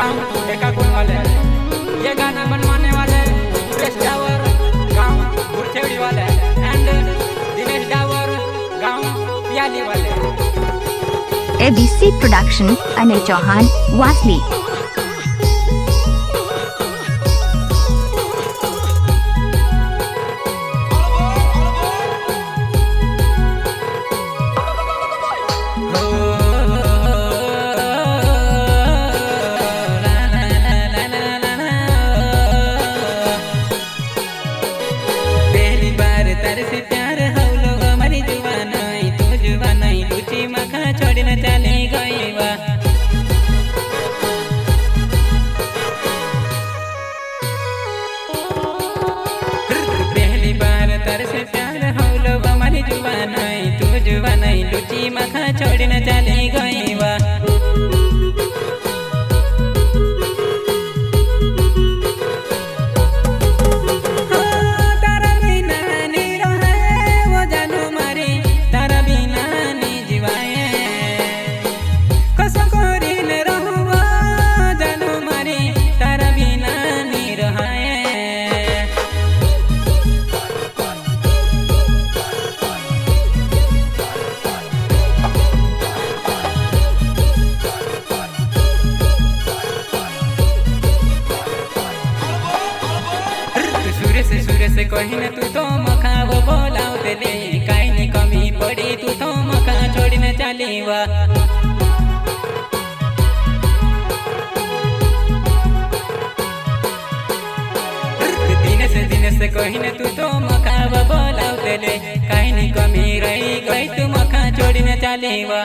गाँव देखा गुण वाले ये गाना बनवाने वाले सुरेश डावर, गाँव गुड़चेड़ी वाले एंड दिनेश डावर, गाँव पियाली वाले एबीसी प्रोडक्शन अनिल चौहान वासली मखा छोड़ना चल। दिन से दिन से कहीं तू तो मखा बोलाव कहीं कमी रही गई तू मखा छोड़ने चले बा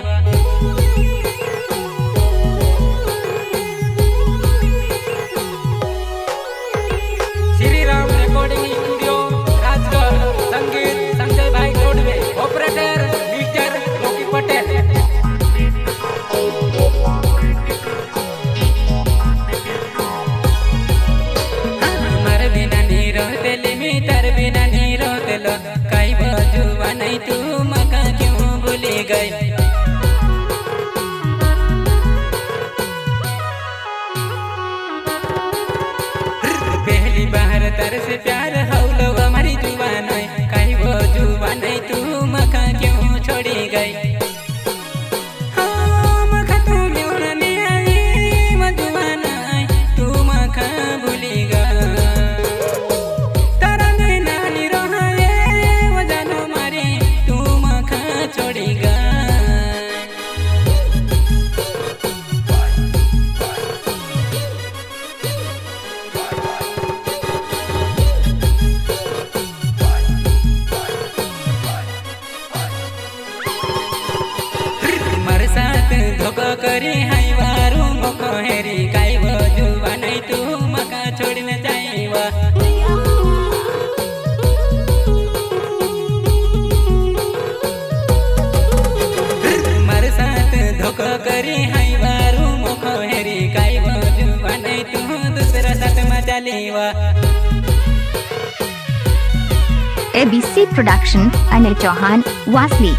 ABC production, Anil Chauhan, Wasli.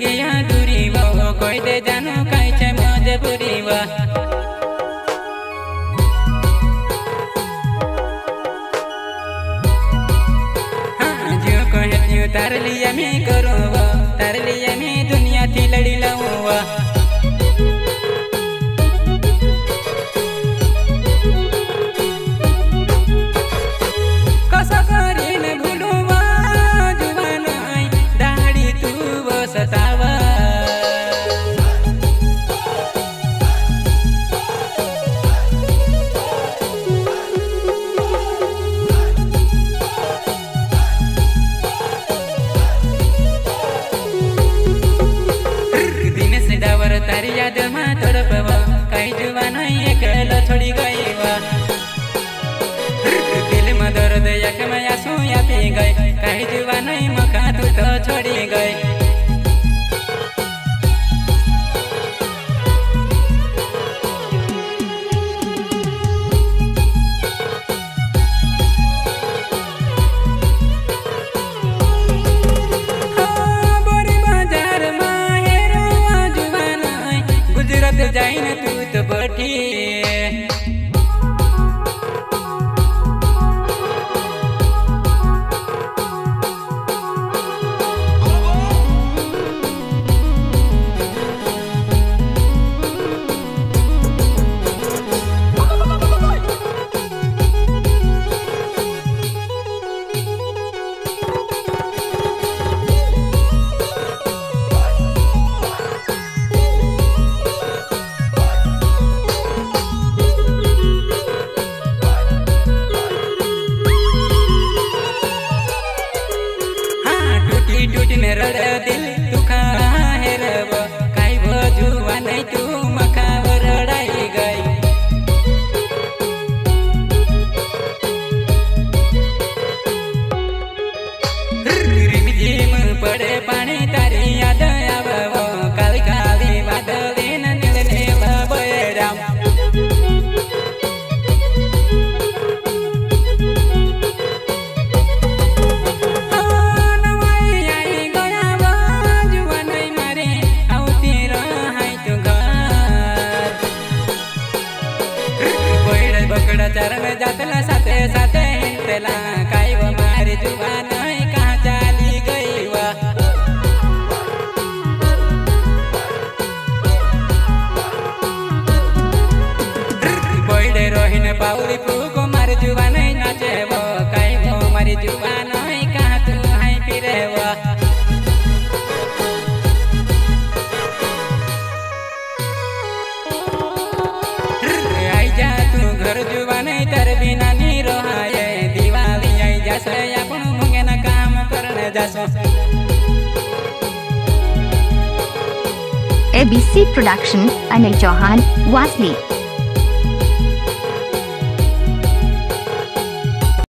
गया કોઈ દે જાનું કઈ છે મજબૂરીમાં તાર લી એમ કરો टूटी टूटी मेरा दिल तू है रब। काई वो जुआ नहीं तू ABC Production, Anil Chauhan, Wasli.